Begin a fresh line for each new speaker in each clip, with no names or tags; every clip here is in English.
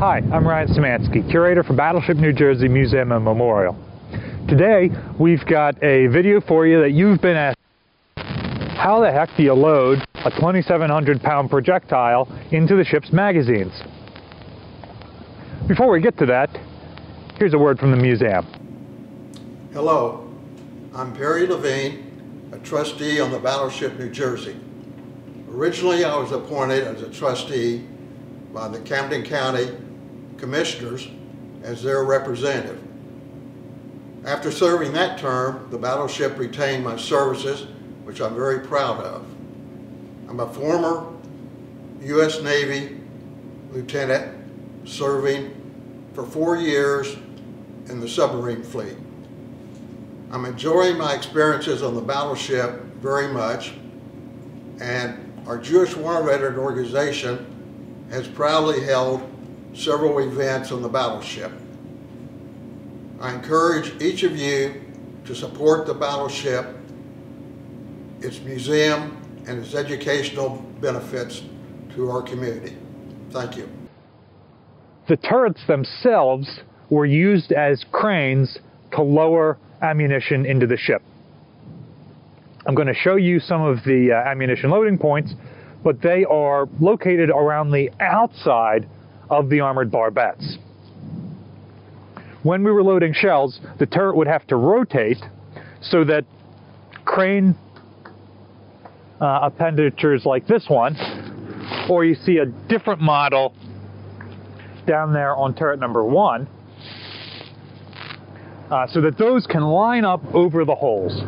Hi, I'm Ryan Szymanski, curator for Battleship New Jersey Museum and Memorial. Today, we've got a video for you that you've been asked. How the heck do you load a 2,700 pound projectile into the ship's magazines? Before we get to that, here's a word from the museum.
Hello, I'm Perry Levine, a trustee on the Battleship New Jersey. Originally, I was appointed as a trustee by the Camden County Commissioners as their representative. After serving that term, the battleship retained my services, which I'm very proud of. I'm a former U.S. Navy lieutenant serving for four years in the submarine fleet. I'm enjoying my experiences on the battleship very much, and our Jewish War Veteran Organization has proudly held several events on the battleship. I encourage each of you to support the battleship, its museum, and its educational benefits to our community. Thank you.
The turrets themselves were used as cranes to lower ammunition into the ship. I'm going to show you some of the uh, ammunition loading points, but they are located around the outside of the armored barbettes. When we were loading shells, the turret would have to rotate so that crane uh, appendages like this one, or you see a different model down there on turret number one, uh, so that those can line up over the holes.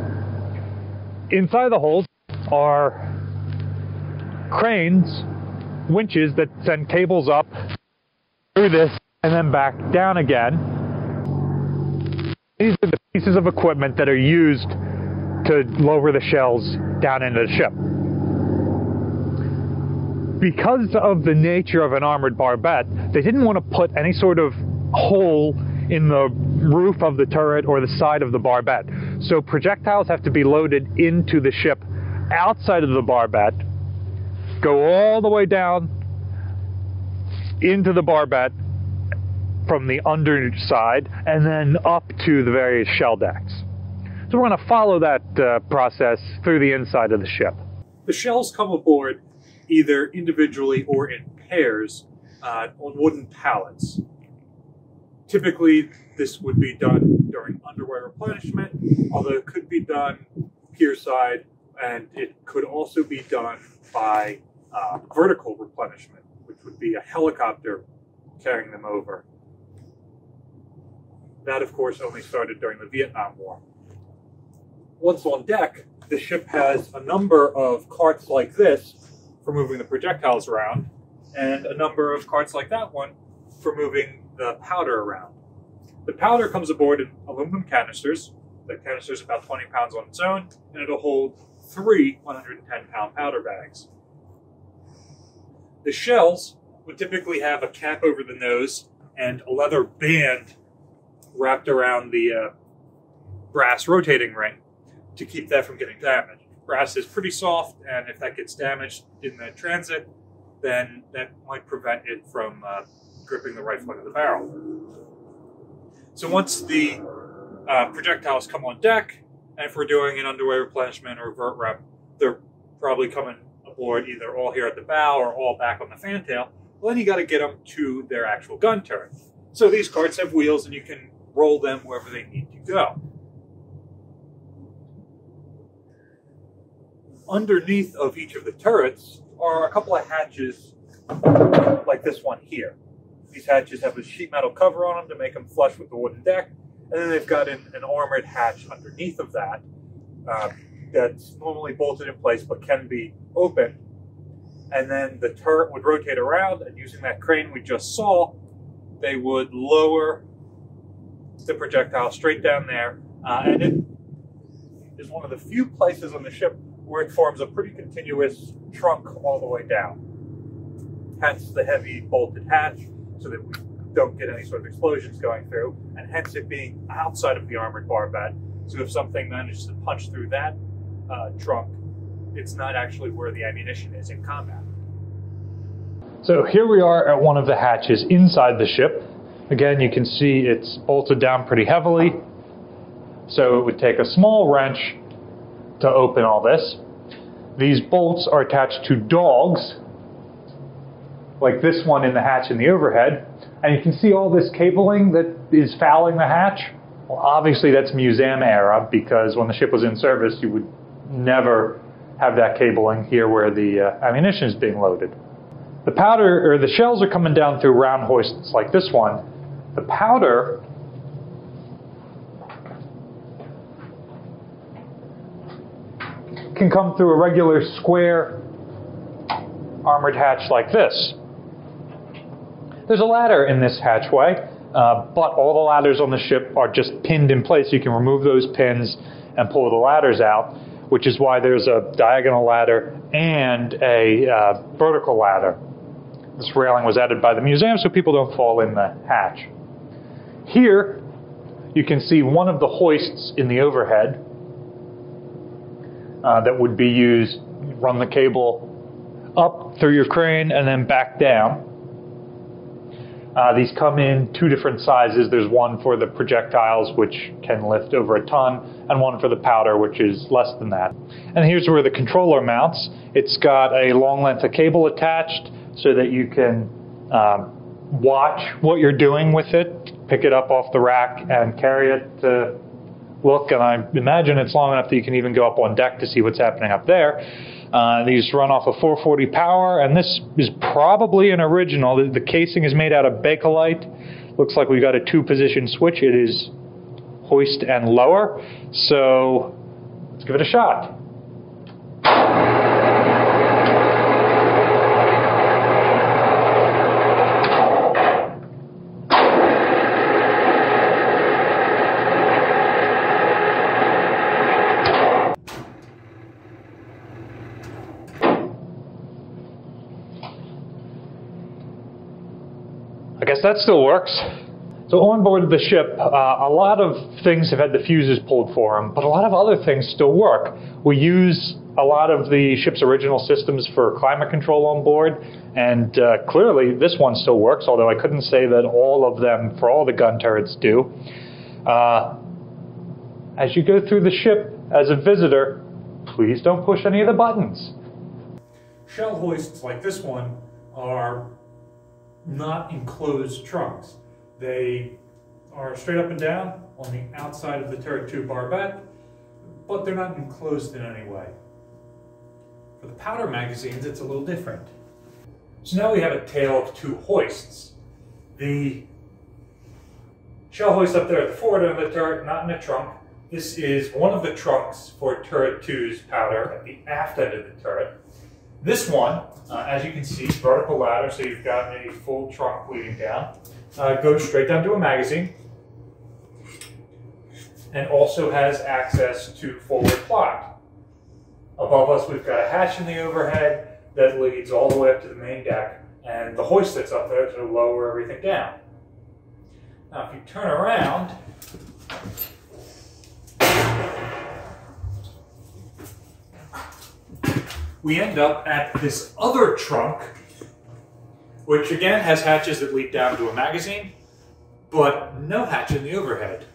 Inside the holes are cranes, winches that send cables up through this and then back down again. These are the pieces of equipment that are used to lower the shells down into the ship. Because of the nature of an armored barbette, they didn't want to put any sort of hole in the roof of the turret or the side of the barbette. So projectiles have to be loaded into the ship outside of the barbette, go all the way down into the barbette from the underside and then up to the various shell decks. So we're going to follow that uh, process through the inside of the ship.
The shells come aboard either individually or in pairs uh, on wooden pallets. Typically, this would be done during underway replenishment, although it could be done pierside, and it could also be done by uh, vertical replenishment, would be a helicopter carrying them over. That, of course, only started during the Vietnam War. Once on deck, the ship has a number of carts like this for moving the projectiles around, and a number of carts like that one for moving the powder around. The powder comes aboard in aluminum canisters. The canister is about 20 pounds on its own, and it'll hold three 110 pound powder bags. The shells would typically have a cap over the nose and a leather band wrapped around the uh, brass rotating ring to keep that from getting damaged. Brass is pretty soft, and if that gets damaged in the transit, then that might prevent it from uh, gripping the right foot of the barrel. So once the uh, projectiles come on deck, and if we're doing an underway replenishment or vert rep, they're probably coming aboard either all here at the bow or all back on the fantail. Well, then you got to get them to their actual gun turret. So these carts have wheels, and you can roll them wherever they need to go. Underneath of each of the turrets are a couple of hatches like this one here. These hatches have a sheet metal cover on them to make them flush with the wooden deck, and then they've got an, an armored hatch underneath of that uh, that's normally bolted in place but can be open. And then the turret would rotate around, and using that crane we just saw, they would lower the projectile straight down there, uh, and it is one of the few places on the ship where it forms a pretty continuous trunk all the way down. Hence the heavy bolted hatch, so that we don't get any sort of explosions going through, and hence it being outside of the armored barbette. So if something manages to punch through that uh, trunk, it's not actually where the ammunition is in combat.
So here we are at one of the hatches inside the ship. Again, you can see it's bolted down pretty heavily. So it would take a small wrench to open all this. These bolts are attached to dogs, like this one in the hatch in the overhead. And you can see all this cabling that is fouling the hatch. Well, obviously that's museum era because when the ship was in service, you would never have that cabling here where the uh, ammunition is being loaded. The powder or the shells are coming down through round hoists like this one. The powder can come through a regular square armored hatch like this. There's a ladder in this hatchway, uh, but all the ladders on the ship are just pinned in place. You can remove those pins and pull the ladders out, which is why there's a diagonal ladder and a uh, vertical ladder. This railing was added by the museum so people don't fall in the hatch. Here, you can see one of the hoists in the overhead uh, that would be used, run the cable up through your crane and then back down. Uh, these come in two different sizes. There's one for the projectiles, which can lift over a ton, and one for the powder, which is less than that. And here's where the controller mounts. It's got a long length of cable attached so that you can um, watch what you're doing with it, pick it up off the rack, and carry it to look. And I imagine it's long enough that you can even go up on deck to see what's happening up there. Uh, these run off a 440 power, and this is probably an original. The, the casing is made out of Bakelite. Looks like we've got a two-position switch. It is hoist and lower. So let's give it a shot. That still works. So on board the ship, uh, a lot of things have had the fuses pulled for them, but a lot of other things still work. We use a lot of the ship's original systems for climate control on board, and uh, clearly this one still works, although I couldn't say that all of them for all the gun turrets do. Uh, as you go through the ship as a visitor, please don't push any of the buttons.
Shell hoists like this one are not enclosed trunks. They are straight up and down on the outside of the turret 2 barbette, but they're not enclosed in any way. For the powder magazines, it's a little different. So now we have a tale of two hoists. The shell hoist up there at the forward end of the turret, not in the trunk. This is one of the trunks for turret 2's powder at the aft end of the turret. This one, uh, as you can see, vertical ladder, so you've got a full trunk leading down, uh, goes straight down to a magazine, and also has access to forward plot. Above us, we've got a hatch in the overhead that leads all the way up to the main deck, and the hoist that's up there to lower everything down. Now, if you turn around, we end up at this other trunk, which again has hatches that lead down to a magazine, but no hatch in the overhead.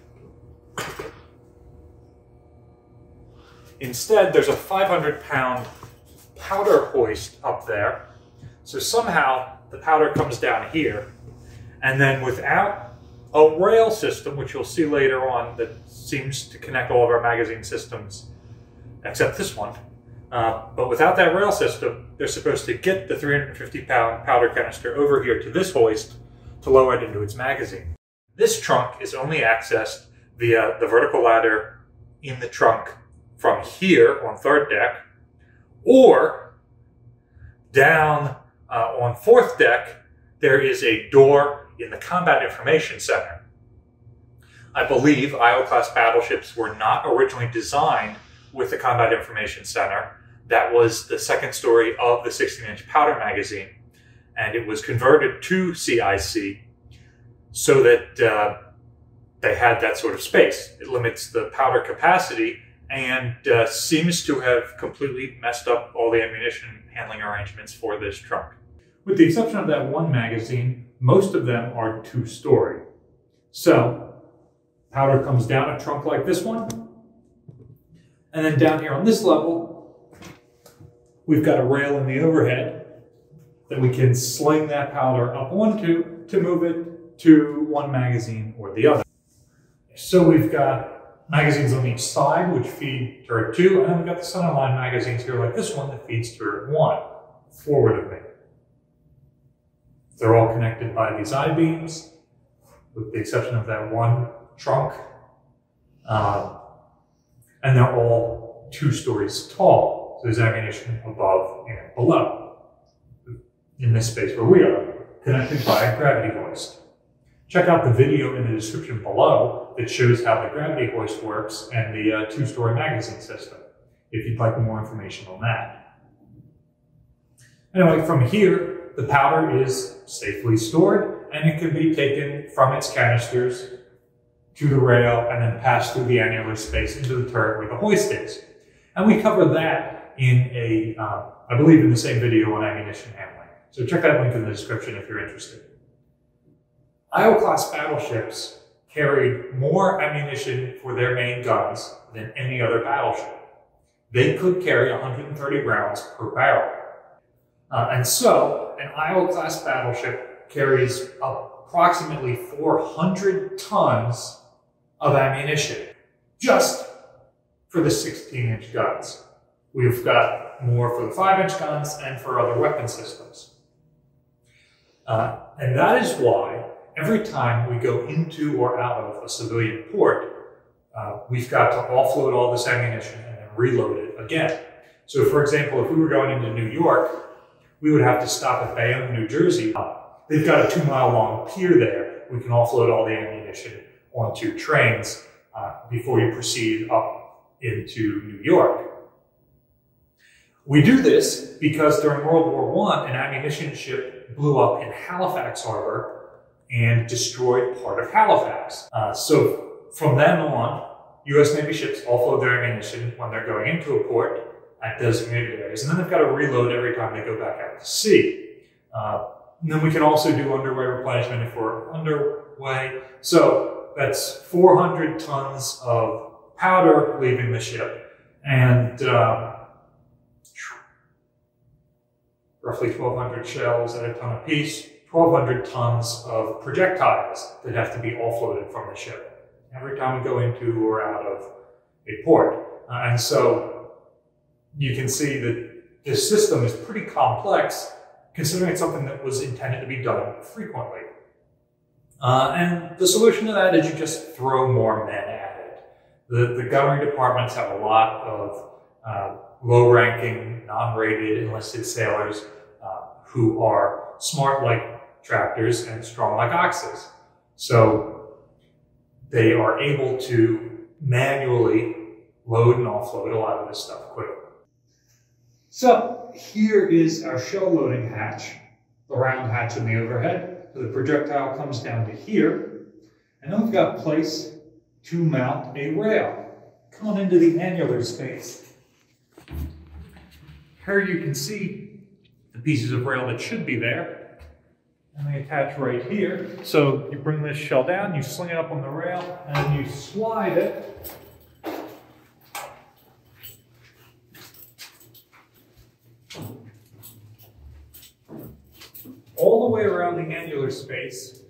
Instead, there's a 500 pound powder hoist up there. So somehow the powder comes down here, and then without a rail system, which you'll see later on, that seems to connect all of our magazine systems, except this one, uh, but without that rail system, they're supposed to get the 350 pound powder canister over here to this hoist to lower it into its magazine. This trunk is only accessed via the vertical ladder in the trunk from here on third deck or down uh, on fourth deck, there is a door in the Combat Information Center. I believe Iowa class battleships were not originally designed with the Combat Information Center. That was the second story of the 16 inch powder magazine. And it was converted to CIC so that uh, they had that sort of space. It limits the powder capacity and uh, seems to have completely messed up all the ammunition handling arrangements for this trunk. With the exception of that one magazine, most of them are two-story. So, powder comes down a trunk like this one, and then down here on this level, we've got a rail in the overhead that we can sling that powder up onto to to move it to one magazine or the other. So we've got magazines on each side which feed turret 2, and we've got the centerline magazines here like this one that feeds turret 1 forward of me. They're all connected by these I-beams, with the exception of that one trunk. Um, and they're all two stories tall. So there's ammunition above and below in this space where we are, connected by a gravity hoist. Check out the video in the description below that shows how the gravity hoist works and the uh, two-story magazine system, if you'd like more information on that. Anyway, from here, the powder is safely stored and it can be taken from its canisters to the rail and then passed through the annular space into the turret where the hoist is. And we cover that in a, uh, I believe in the same video on ammunition handling. So check that link in the description if you're interested. Iowa-class battleships carried more ammunition for their main guns than any other battleship. They could carry 130 rounds per barrel. Uh, and so, an Iowa-class battleship carries approximately 400 tons of ammunition just for the 16-inch guns. We've got more for the 5-inch guns and for other weapon systems. Uh, and that is why every time we go into or out of a civilian port, uh, we've got to offload all this ammunition and then reload it again. So for example, if we were going into New York, we would have to stop at Bayonne, New Jersey. They've got a two mile long pier there. We can offload all the ammunition onto trains uh, before you proceed up into New York. We do this because during World War I, an ammunition ship blew up in Halifax Harbor and destroyed part of Halifax. Uh, so from then on, U.S. Navy ships offload their ammunition when they're going into a port at designated areas, and then they've got to reload every time they go back out to sea. Uh, then we can also do underway replenishment if we're underway. So that's 400 tons of powder leaving the ship, and um, roughly 1,200 shells at a ton apiece, 1,200 tons of projectiles that have to be offloaded from the ship every time we go into or out of a port. Uh, and so you can see that this system is pretty complex considering it's something that was intended to be done frequently. Uh, and the solution to that is you just throw more men at it. The, the gunnery departments have a lot of uh, low-ranking, non-rated enlisted sailors Uh, who are smart like tractors and strong like oxes. So they are able to manually load and offload a lot of this stuff quickly. So here is our shell loading hatch, the round hatch in the overhead. So the projectile comes down to here, and then we've got place to mount a rail. Come on into the annular space. Here you can see the pieces of rail that should be there. And they attach right here. So you bring this shell down, you sling it up on the rail, and you slide it. All the way around the annular space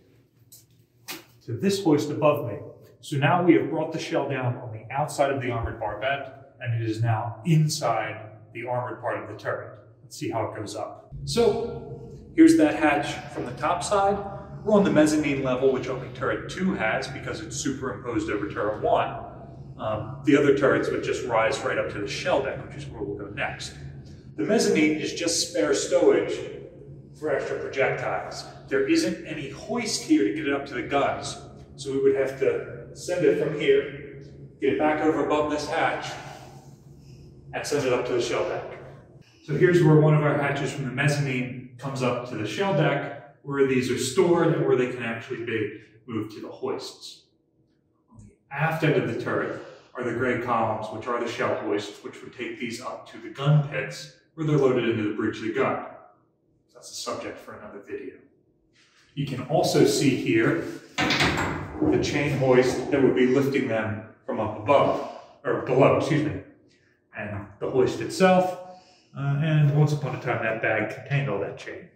to this hoist above me. So now we have brought the shell down on the outside of the armored barbette, and it is now inside the armored part of the turret. Let's see how it goes up. So here's that hatch from the top side. We're on the mezzanine level, which only turret 2 has because it's superimposed over turret 1. Um, the other turrets would just rise right up to the shell deck, which is where we'll go next. The mezzanine is just spare stowage for extra projectiles. There isn't any hoist here to get it up to the guns, so we would have to send it from here, get it back over above this hatch, and send it up to the shell deck. So here's where one of our hatches from the mezzanine comes up to the shell deck, where these are stored and where they can actually be moved to the hoists. On the aft end of the turret are the gray columns, which are the shell hoists, which would take these up to the gun pits, where they're loaded into the breech of the gun. That's a subject for another video. You can also see here the chain hoist that would be lifting them from up above, or below, excuse me. And the hoist itself, uh, and once upon a time that bag contained all that chain.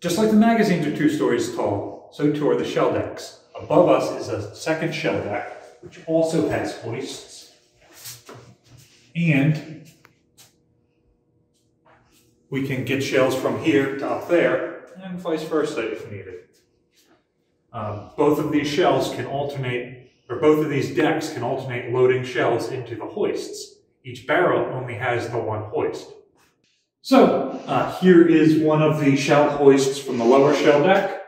Just like the magazines are two stories tall, so too are the shell decks. Above us is a second shell deck, which also has hoists. And we can get shells from here to up there, and vice versa if needed. Um, both of these shells can alternate, or both of these decks can alternate loading shells into the hoists. Each barrel only has the one hoist. So uh, here is one of the shell hoists from the lower shell deck.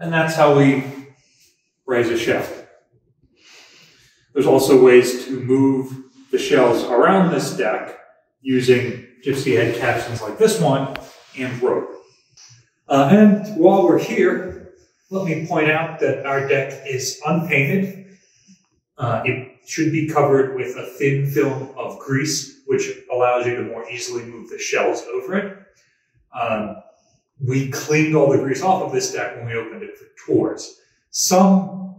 And that's how we raise a shell. There's also ways to move the shells around this deck using gypsy head capstans like this one and rope. Uh, and while we're here, let me point out that our deck is unpainted. Uh, it should be covered with a thin film of grease, which allows you to more easily move the shells over it. Um, we cleaned all the grease off of this deck when we opened it for tours. Some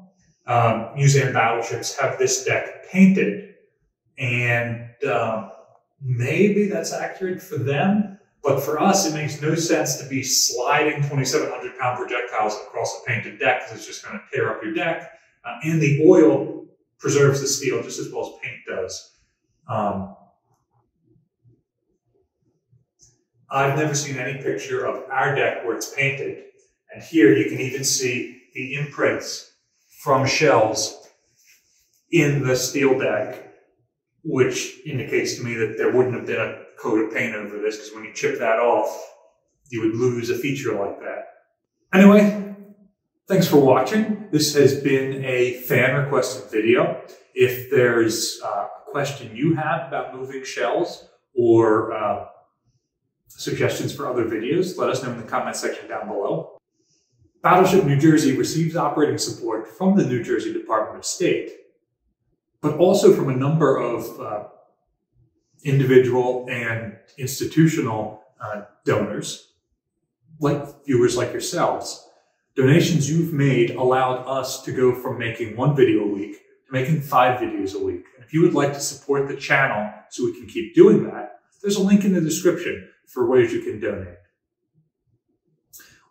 um, museum battleships have this deck painted, and um, maybe that's accurate for them. But for us, it makes no sense to be sliding 2,700 pound projectiles across a painted deck because it's just going to tear up your deck. Uh, and the oil preserves the steel just as well as paint does. Um, I've never seen any picture of our deck where it's painted. And here you can even see the imprints from shells in the steel deck, which indicates to me that there wouldn't have been a coat of paint over this because when you chip that off, you would lose a feature like that. Anyway, thanks for watching. This has been a fan requested video. If there's a question you have about moving shells or uh, suggestions for other videos, let us know in the comment section down below. Battleship New Jersey receives operating support from the New Jersey Department of State, but also from a number of uh, individual and institutional uh, donors, like viewers like yourselves. Donations you've made allowed us to go from making one video a week to making five videos a week. And if you would like to support the channel so we can keep doing that, there's a link in the description for ways you can donate.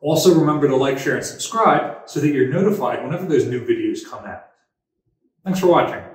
Also remember to like, share, and subscribe so that you're notified whenever those new videos come out. Thanks for watching.